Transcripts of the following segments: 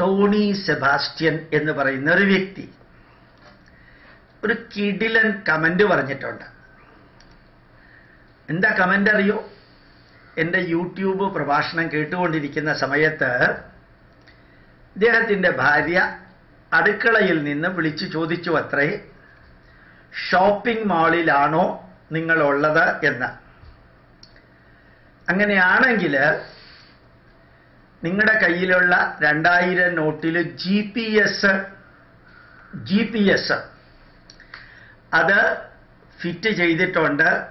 Tony Sebastian എന്ന് പറയുന്ന ഒരു വ്യക്തി. ഒരു കിടിലൻ കമന്റ് പറഞ്ഞിട്ടുണ്ട്. എന്താ കമന്റ് അറിയോ? എന്റെ യൂട്യൂബ് പ്രഭാഷണം കേട്ടുകൊണ്ടിരിക്കുന്ന സമയത്ത് ഇദ്ദേഹത്തിന്റെ ഭാര്യ അടുക്കളയിൽ നിന്ന് വിളിച്ചു ചോദിച്ചു അത്രേ ഷോപ്പിംഗ് മാളിലാണോ നിങ്ങളുള്ളത്? എന്ന്. അങ്ങനെയാണെങ്കിൽ നിങ്ങളുടെ കയ്യിലുള്ള രണ്ടായിരം നോട്ടിൽ G P S G P S അത് ഫിറ്റ് ചെയ്തിട്ടുണ്ട്.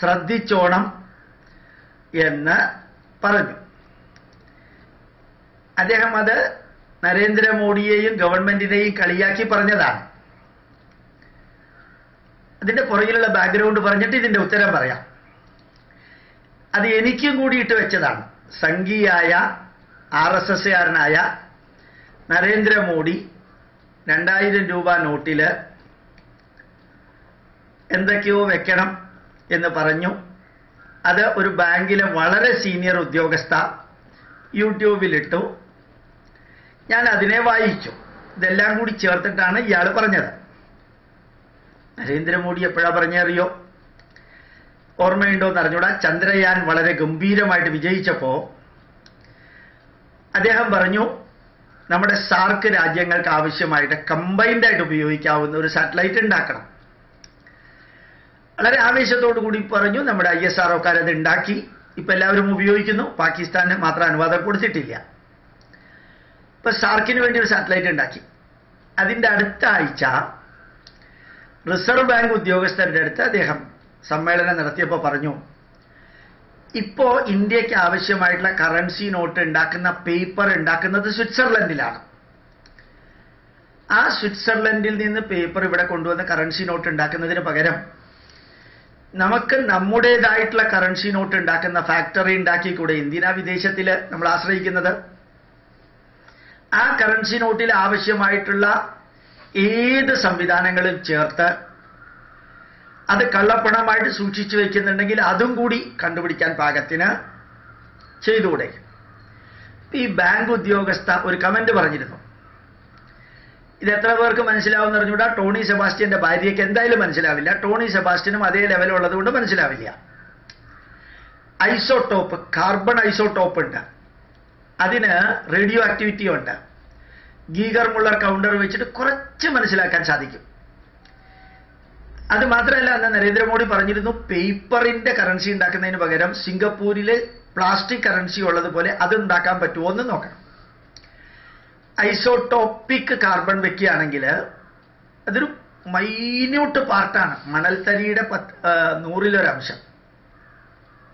ശ്രദ്ധിച്ചോണം എന്ന് പറഞ്ഞു. അദ്ദേഹം അത് നരേന്ദ്രമോദിയെയും ഗവൺമെന്റിനെയും കളിയാക്കി പറഞ്ഞതാണ്. അതിന്റെ പുറകിലുള്ള ബാക്ക്ഗ്രൗണ്ട് പറഞ്ഞിട്ട് ഇതിന്റെ ഉത്തരം പറയാം. അത് എനിക്കും കൂടി ഇട്ട് വെച്ചതാണ്. സംഘീയായ ആർ എസ് എസ്സുകാരനായ നരേന്ദ്രമോദി രണ്ടായിരം രൂപ നോട്ടിൽ എന്തൊക്കെയോ വെക്കണം എന്ന് പറഞ്ഞു. അത് ഒരു ബാങ്കിലെ വളരെ സീനിയർ ഉദ്യോഗസ്ഥ യൂട്യൂബിലിട്ടു. ഞാൻ അതിനെ വായിച്ചു. ഇതെല്ലാം കൂടി ചേർത്തിട്ടാണ് ഇയാൾ പറഞ്ഞത്. നരേന്ദ്രമോദി എപ്പോഴാ പറഞ്ഞറിയോ ഓർമ്മയുണ്ടോ എന്ന് അറിഞ്ഞൂടാ. ചന്ദ്രയാൻ വളരെ ഗംഭീരമായിട്ട് വിജയിച്ചപ്പോ അദ്ദേഹം പറഞ്ഞു നമ്മുടെ സാർക്ക് രാജ്യങ്ങൾക്ക് ആവശ്യമായിട്ട് കമ്പൈൻഡ് ആയിട്ട് ഉപയോഗിക്കാവുന്ന ഒരു സാറ്റലൈറ്റ് ഉണ്ടാക്കണം. വളരെ ആവേശത്തോടു കൂടി പറഞ്ഞു നമ്മുടെ ഐ എസ് ആർ അത് ഉണ്ടാക്കി. ഇപ്പൊ എല്ലാവരും ഉപയോഗിക്കുന്നു. പാകിസ്ഥാന് മാത്രം അനുവാദം കൊടുത്തിട്ടില്ല. ഇപ്പൊ സാർക്കിന് വേണ്ടി ഒരു സാറ്റലൈറ്റ് ഉണ്ടാക്കി. അതിന്റെ അടുത്ത ആഴ്ച റിസർവ് ബാങ്ക് ഉദ്യോഗസ്ഥരുടെ അടുത്ത് അദ്ദേഹം സമ്മേളനം നടത്തിയപ്പോൾ പറഞ്ഞു ഇപ്പോ ഇന്ത്യയ്ക്ക് ആവശ്യമായിട്ടുള്ള കറൻസി നോട്ട് ഉണ്ടാക്കുന്ന പേപ്പർ ഉണ്ടാക്കുന്നത് സ്വിറ്റ്സർലൻഡിലാണ്. ആ സ്വിറ്റ്സർലൻഡിൽ നിന്ന് പേപ്പർ ഇവിടെ കൊണ്ടുവന്ന് കറൻസി നോട്ട് ഉണ്ടാക്കുന്നതിന് പകരം നമുക്ക് നമ്മുടേതായിട്ടുള്ള കറൻസി നോട്ട് ഉണ്ടാക്കുന്ന ഫാക്ടറി ഉണ്ടാക്കിക്കൂടെ? എന്തിനാ വിദേശത്തിൽ നമ്മൾ ആശ്രയിക്കുന്നത്? ആ കറൻസി നോട്ടിൽ ആവശ്യമായിട്ടുള്ള ഏത് സംവിധാനങ്ങളും ചേർത്ത് അത് കള്ളപ്പണമായിട്ട് സൂക്ഷിച്ചു വെക്കുന്നുണ്ടെങ്കിൽ അതും കൂടി കണ്ടുപിടിക്കാൻ പാകത്തിന് ചെയ്തുകൂടെ? ഈ ബാങ്ക് ഉദ്യോഗസ്ഥ ഒരു കമന്റ് പറഞ്ഞിരുന്നു. ഇത് എത്ര പേർക്ക് മനസ്സിലാവും അറിഞ്ഞൂടാ ടോണി സെബാസ്റ്റ്യന്റെ ഭാര്യയ്ക്ക് എന്തായാലും മനസ്സിലാവില്ല. ടോണി സെബാസ്റ്റ്യനും അതേ ലെവലുള്ളത് കൊണ്ട് മനസ്സിലാവില്ല. ഐസോടോപ്പ് കാർബൺ ഐസോടോപ്പ് ഉണ്ട്. അതിന് റേഡിയോ ആക്ടിവിറ്റി ഉണ്ട് ഗീഗർ മുള്ളർ കൗണ്ടർ വെച്ചിട്ട് കുറച്ച് മനസ്സിലാക്കാൻ സാധിക്കും. അത് മാത്രമല്ല അന്ന് നരേന്ദ്രമോദി പറഞ്ഞിരുന്നു പേപ്പറിന്റെ കറൻസി ഉണ്ടാക്കുന്നതിന് പകരം സിംഗപ്പൂരിലെ പ്ലാസ്റ്റിക് കറൻസി ഉള്ളതുപോലെ അത് ഉണ്ടാക്കാൻ പറ്റുമോ എന്ന് നോക്കണം. ഐസോടോപ്പിക് കാർബൺ വെക്കുകയാണെങ്കിൽ അതൊരു മൈന്യൂട്ട് പാർട്ടാണ് മണൽത്തരിയുടെ പത്ത് നൂറിലൊരംശം.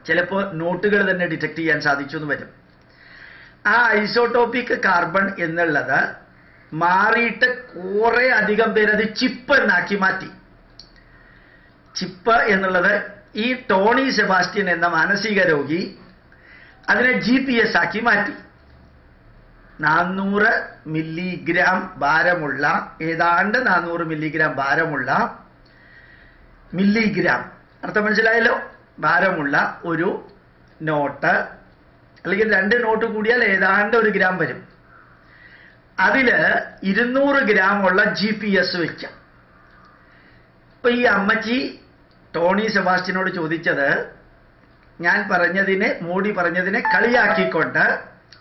ചിലപ്പോൾ നോട്ടുകൾ തന്നെ ഡിറ്റക്ട് ചെയ്യാൻ സാധിച്ചു എന്ന് വരും. ആ ഐസോടോപ്പിക് കാർബൺ എന്നുള്ളത് മാറിയിട്ട് കുറെ അധികം പേര് അത് ചിപ്പ് എന്നാക്കി മാറ്റി. ചിപ്പ് എന്നുള്ളത് ഈ ടോണി സെബാസ്റ്റ്യൻ എന്ന മാനസിക രോഗി അതിനെ ജി പി എസ് ആക്കി മാറ്റി. നാനൂറ് മില്ലിഗ്രാം ഭാരമുള്ള ഏതാണ്ട് നാനൂറ് മില്ലിഗ്രാം ഭാരമുള്ള മില്ലിഗ്രാം. അർത്ഥം മനസ്സിലായല്ലോ? ഭാരമുള്ള ഒരു നോട്ട് അല്ലെങ്കിൽ രണ്ട് നോട്ട് കൂടിയാൽ ഏതാണ്ട് ഒരു ഗ്രാം വരും. അതിൽ ഇരുന്നൂറ് ഗ്രാം ഉള്ള ജി പി എസ് വെക്കാം. ഇപ്പൊ ഈ അമ്മച്ചി ടോണി സെബാസ്റ്റ്യനോട് ചോദിച്ചത് ഞാൻ പറഞ്ഞതിനെ മോഡി പറഞ്ഞതിനെ കളിയാക്കിക്കൊണ്ട്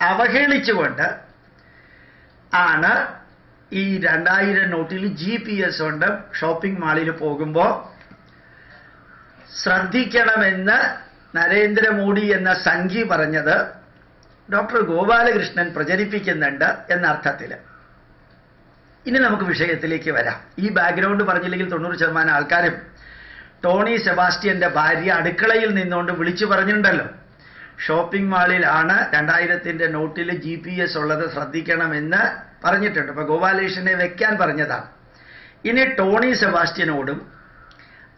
അവഹേളിച്ചുകൊണ്ട് ആണ് ഈ രണ്ടായിരം നോട്ടിൽ ജി പി എസ് ഉണ്ട് ഷോപ്പിംഗ് മാളിൽ പോകുമ്പോൾ ശ്രദ്ധിക്കണമെന്ന് നരേന്ദ്രമോദി എന്ന സംഘി പറഞ്ഞത് ഡോക്ടർ ഗോപാലകൃഷ്ണൻ പ്രചരിപ്പിക്കുന്നുണ്ട് എന്ന അർത്ഥത്തിൽ ഇനി നമുക്ക് വിഷയത്തിലേക്ക് വരാം. ഈ ബാക്ക്ഗ്രൗണ്ട് പറഞ്ഞില്ലെങ്കിൽ തൊണ്ണൂറ് ശതമാനം ആൾക്കാരും ടോണി സെബാസ്റ്റ്യന്റെ ഭാര്യ അടുക്കളയിൽ നിന്നുകൊണ്ട് വിളിച്ചു പറഞ്ഞിട്ടുണ്ടല്ലോ. ഷോപ്പിംഗ് മാളിലാണ് രണ്ടായിരത്തിന്റെ നോട്ടിൽ ജി പി എസ് ഉള്ളത് ശ്രദ്ധിക്കണമെന്ന് പറഞ്ഞിട്ടുണ്ട്. അപ്പൊ ഗോപാലകൃഷ്ണനെ വെക്കാൻ പറഞ്ഞതാണ്. ഇനി ടോണി സെബാസ്റ്റ്യനോടും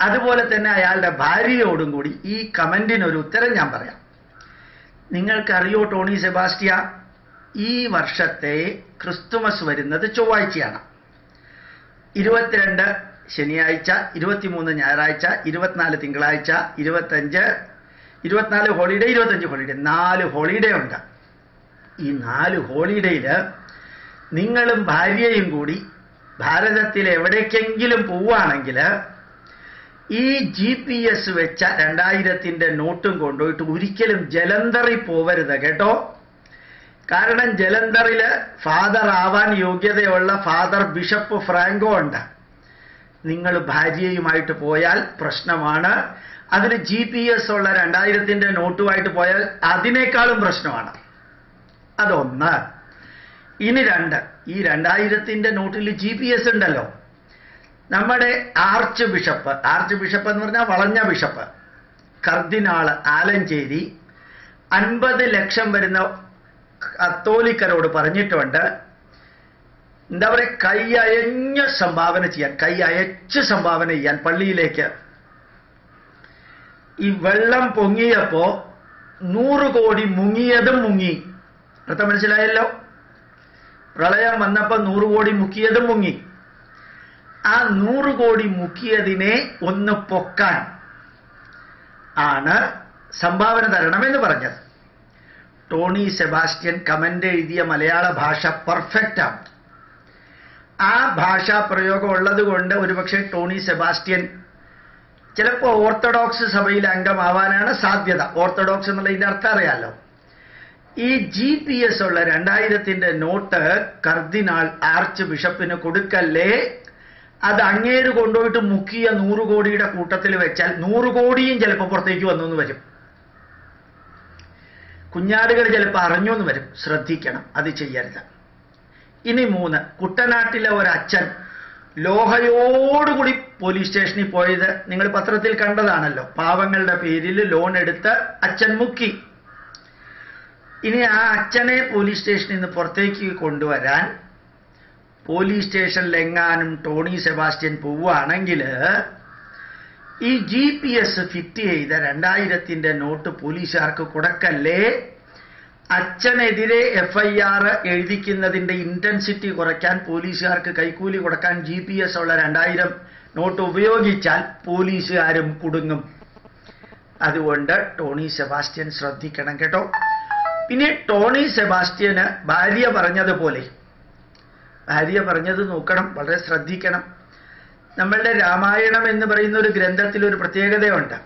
അതുപോലെ തന്നെ അയാളുടെ ഭാര്യയോടും കൂടി ഈ കമന്റിനൊരു ഉത്തരം ഞാൻ പറയാം. നിങ്ങൾക്കറിയോ ടോണി സെബാസ്റ്റ്യ? ഈ വർഷത്തെ ക്രിസ്തുമസ് വരുന്നത് ചൊവ്വാഴ്ചയാണ്. ഇരുപത്തിരണ്ട് ശനിയാഴ്ച ഇരുപത്തിമൂന്ന് ഞായറാഴ്ച ഇരുപത്തിനാല് തിങ്കളാഴ്ച ഇരുപത്തഞ്ച് ഇരുപത്തിനാല് ഹോളിഡേ ഇരുപത്തഞ്ച് ഹോളിഡേ നാല് ഹോളിഡേ ഉണ്ട്. ഈ നാല് ഹോളിഡേയിൽ നിങ്ങളും ഭാര്യയും കൂടി ഭാരതത്തിൽ എവിടേക്കെങ്കിലും പോവുകയാണെങ്കിൽ ഈ ജി പി എസ് വെച്ച രണ്ടായിരത്തിന്റെ നോട്ടും കൊണ്ടുപോയിട്ട് ഒരിക്കലും ജലന്ധറിൽ പോവരുത് കേട്ടോ. കാരണം ജലന്ധറിൽ ഫാദർ ആവാൻ യോഗ്യതയുള്ള ഫാദർ ബിഷപ്പ് ഫ്രാങ്കോ ഉണ്ട്. നിങ്ങൾ ഭാര്യയുമായിട്ട് പോയാൽ പ്രശ്നമാണ്. അതിൽ ജി പി എസ് ഉള്ള രണ്ടായിരത്തിന്റെ നോട്ടുമായിട്ട് പോയാൽ അതിനേക്കാളും പ്രശ്നമാണ്. അതൊന്ന്. ഇനി രണ്ട്. ഈ രണ്ടായിരത്തിന്റെ നോട്ടിൽ ജി പി എസ് ഉണ്ടല്ലോ. നമ്മുടെ ആർച്ച് ബിഷപ്പ് ആർച്ച് ബിഷപ്പ് എന്ന് പറഞ്ഞാൽ വളഞ്ഞ ബിഷപ്പ് കർദിനാൾ ആലഞ്ചേരി അൻപത് ലക്ഷം വരുന്ന കത്തോലിക്കരോട് പറഞ്ഞിട്ടുണ്ട്. എന്താ പറയുക കൈ അയഞ്ഞ് സംഭാവന ചെയ്യാൻ കൈ അയച്ച് സംഭാവന ചെയ്യാൻ പള്ളിയിലേക്ക്. ഈ വെള്ളം പൊങ്ങിയപ്പോ നൂറ് കോടി മുങ്ങിയതും മുങ്ങി. അർത്ഥം മനസ്സിലായല്ലോ? പ്രളയം വന്നപ്പോ നൂറ് കോടി മുക്കിയതും മുങ്ങി. ആ നൂറ് കോടി മുക്കിയതിനെ ഒന്ന് പൊക്കാൻ ആണ് സംഭാവന തരണമെന്ന് പറഞ്ഞത്. ടോണി സെബാസ്റ്റ്യൻ കമന്റ് എഴുതിയ മലയാള ഭാഷ പെർഫെക്റ്റ് ആണ്. ആ ഭാഷാ പ്രയോഗം ഉള്ളത് കൊണ്ട് ഒരുപക്ഷെ ടോണി സെബാസ്റ്റ്യൻ ചിലപ്പോൾ ഓർത്തഡോക്സ് സഭയിൽ അംഗമാവാനാണ് സാധ്യത. ഓർത്തഡോക്സ് എന്നുള്ളതിന്റെ അർത്ഥം അറിയാലോ. ഈ ജി പി എസ് ഉള്ള രണ്ടായിരത്തിന്റെ നോട്ട് കർദിനാൾ ആർച്ച് ബിഷപ്പിന് കൊടുക്കല്ലേ? അത് അങ്ങേര് കൊണ്ടുപോയിട്ട് മുക്കിയ നൂറ് കോടിയുടെ കൂട്ടത്തിൽ വെച്ചാൽ നൂറ് കോടിയും ചിലപ്പോൾ പുറത്തേക്ക് വന്നു എന്ന് വരും. കുഞ്ഞാടുകൾ ചിലപ്പോൾ അറിഞ്ഞു എന്ന് വരും. ശ്രദ്ധിക്കണം. അത് ചെയ്യരുത്. ഇനി മൂന്ന്. കുട്ടനാട്ടിലെ ഒരു അച്ഛൻ ലോഹയോടുകൂടി പോലീസ് സ്റ്റേഷനിൽ പോയത് നിങ്ങൾ പത്രത്തിൽ കണ്ടതാണല്ലോ. പാവങ്ങളുടെ പേരിൽ ലോൺ എടുത്ത് അച്ഛൻ മുക്കി. ഇനി ആ അച്ഛനെ പോലീസ് സ്റ്റേഷനിൽ നിന്ന് പുറത്തേക്ക് കൊണ്ടുവരാൻ പോലീസ് സ്റ്റേഷനിലെങ്ങാനും ടോണി സെബാസ്റ്റ്യൻ പോവുകയാണെങ്കിൽ ഈ ജി പി എസ് ഫിറ്റ് ചെയ്ത രണ്ടായിരത്തിന്റെ നോട്ട് പോലീസുകാർക്ക് കൊടുക്കല്ലേ? അച്ഛനെതിരെ എഫ് ഐ ആർ എഴുതിക്കുന്നതിന്റെ ഇന്റൻസിറ്റി കുറയ്ക്കാൻ പോലീസുകാർക്ക് കൈക്കൂലി കൊടുക്കാൻ ജി പി എസ് ഉള്ള രണ്ടായിരം നോട്ട് ഉപയോഗിച്ചാൽ പോലീസുകാരും കുടുങ്ങും. അതുകൊണ്ട് ടോണി സെബാസ്റ്റ്യൻ ശ്രദ്ധിക്കണം കേട്ടോ. പിന്നെ ടോണി സെബാസ്റ്റ്യന് ഭാര്യ പറഞ്ഞതുപോലെ ഭാര്യ പറഞ്ഞത് നോക്കണം വളരെ ശ്രദ്ധിക്കണം. നമ്മളുടെ രാമായണം എന്ന് പറയുന്ന ഒരു ഗ്രന്ഥത്തിൽ ഒരു പ്രത്യേകതയുണ്ട്.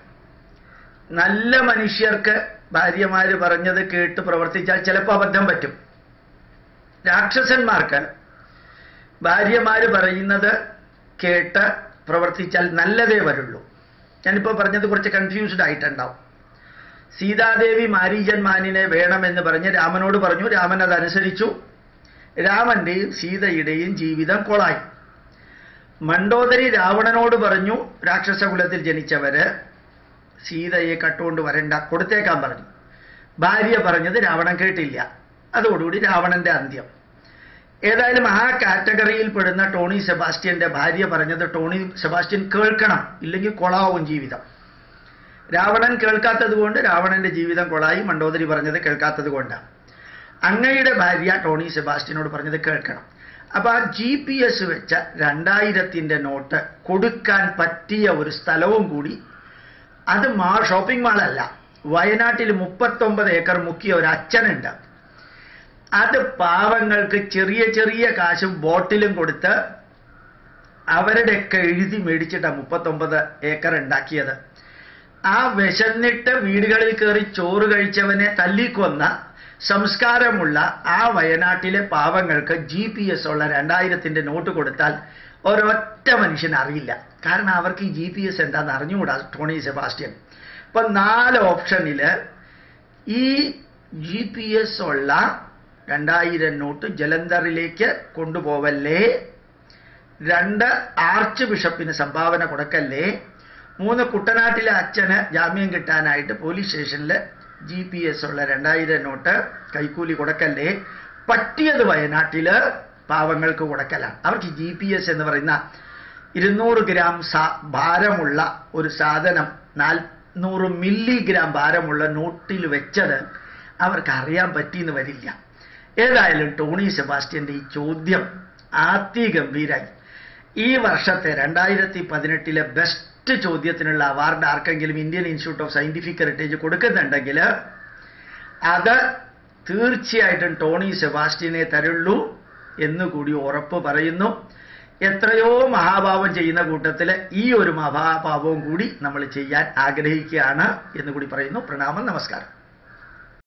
നല്ല മനുഷ്യർക്ക് ഭാര്യമാര് പറഞ്ഞത് കേട്ട് പ്രവർത്തിച്ചാൽ ചിലപ്പോൾ അബദ്ധം പറ്റും. രാക്ഷസന്മാർക്ക് ഭാര്യമാര് പറയുന്നത് കേട്ട് പ്രവർത്തിച്ചാൽ നല്ലതേ വരുള്ളൂ. ഞാനിപ്പോൾ പറഞ്ഞത് കുറച്ച് കൺഫ്യൂസ്ഡ് ആയിട്ടുണ്ടാവും. സീതാദേവി മാരീജന്മാനിനെ വേണമെന്ന് പറഞ്ഞ് രാമനോട് പറഞ്ഞു. രാമൻ അതനുസരിച്ചു. രാമന്റെയും സീതയുടെയും ജീവിതം കൊളായി. മണ്ടോദരി രാവണനോട് പറഞ്ഞു രാക്ഷസകുലത്തിൽ ജനിച്ചവര് സീതയെ കട്ടുകൊണ്ട് വരണ്ട കൊടുത്തേക്കാൻ പറഞ്ഞു. ഭാര്യ പറഞ്ഞത് രാവണൻ കേട്ടില്ല. അതോടുകൂടി രാവണന്റെ അന്ത്യം. ഏതായാലും ആ കാറ്റഗറിയിൽ പെടുന്ന ടോണി സെബാസ്റ്റ്യന്റെ ഭാര്യ പറഞ്ഞത് ടോണി സെബാസ്റ്റ്യൻ കേൾക്കണം ഇല്ലെങ്കിൽ കൊളാവും ജീവിതം. രാവണൻ കേൾക്കാത്തത് കൊണ്ട് രാവണന്റെ ജീവിതം കൊളായി. മണ്ടോദരി പറഞ്ഞത് കേൾക്കാത്തത് കൊണ്ടാണ് അങ്ങയുടെ ഭാര്യ ടോണി സെബാസ്റ്റ്യനോട് പറഞ്ഞത് കേൾക്കണം. അപ്പൊ ആ ജി പി എസ് വെച്ച രണ്ടായിരത്തിന്റെ നോട്ട് കൊടുക്കാൻ പറ്റിയ ഒരു സ്ഥലവും കൂടി അത് മാ ഷോപ്പിംഗ് മാളല്ല. വയനാട്ടിൽ മുപ്പത്തൊമ്പത് ഏക്കർ മുക്കിയ ഒരു അച്ഛനുണ്ട്. അത് പാവങ്ങൾക്ക് ചെറിയ ചെറിയ കാശും ബോട്ടിലും കൊടുത്ത് അവരുടെയൊക്കെ എഴുതി മേടിച്ചിട്ടാണ് മുപ്പത്തൊമ്പത് ഏക്കർ ഉണ്ടാക്കിയത്. ആ വിശന്നിട്ട് വീടുകളിൽ കയറി ചോറ് കഴിച്ചവനെ തല്ലിക്കൊന്ന സംസ്കാരമുള്ള ആ വയനാട്ടിലെ പാവങ്ങൾക്ക് ജി പി എസ് ഉള്ള രണ്ടായിരത്തിന്റെ നോട്ട് കൊടുത്താൽ ഒരൊറ്റ മനുഷ്യൻ അറിയില്ല. കാരണം അവർക്ക് ഈ ജി പി എസ് എന്താണെന്ന് അറിഞ്ഞുകൂടാ ടോണി സെബാസ്റ്റ്യൻ. ഇപ്പം നാല് ഓപ്ഷനിൽ ഈ ജി പി എസ് ഉള്ള രണ്ടായിരം നോട്ട് ജലന്ധറിലേക്ക് കൊണ്ടുപോവല്ലേ? രണ്ട് ആർച്ച് ബിഷപ്പിന് സംഭാവന കൊടുക്കല്ലേ? മൂന്ന് കുട്ടനാട്ടിലെ അച്ഛന് ജാമ്യം കിട്ടാനായിട്ട് പോലീസ് സ്റ്റേഷനിൽ ജി പി എസ് ഉള്ള രണ്ടായിരം നോട്ട് കൈക്കൂലി കൊടുക്കല്ലേ? പറ്റിയത് വയനാട്ടിൽ പാവങ്ങൾക്ക് കൊടുക്കലാണ് അവർക്ക് ജി പി എസ് എന്ന് പറയുന്ന ഇരുന്നൂറ് ഗ്രാം ഭാരമുള്ള ഒരു സാധനം നാൽനൂറ് മില്ലിഗ്രാം ഭാരമുള്ള നോട്ടിൽ വെച്ചത് അവർക്ക് അറിയാൻ പറ്റിയെന്ന് വരില്ല. ഏതായാലും ടോണി സെബാസ്റ്റ്യന്റെ ഈ ചോദ്യം അതിഗംഭീരായി ഈ വർഷത്തെ രണ്ടായിരത്തി പതിനെട്ടിലെ ബെസ്റ്റ് ചോദ്യത്തിനുള്ള അവാർഡ് ആർക്കെങ്കിലും Indian Institute of Scientific Heritage കൊടുക്കുന്നുണ്ടെങ്കിൽ അത് തീർച്ചയായിട്ടും ടോണി സെബാസ്റ്റ്യനെ തരുള്ളൂ. എന്നുകൂടി ഉറപ്പ് പറയുന്നു. എത്രയോ മഹാഭാവം ചെയ്യുന്ന കൂട്ടത്തിൽ ഈ ഒരു മഹാഭാവവും കൂടി നമ്മൾ ചെയ്യാൻ ആഗ്രഹിക്കുകയാണ് എന്ന് കൂടി പറയുന്നു. പ്രണാമം നമസ്കാരം.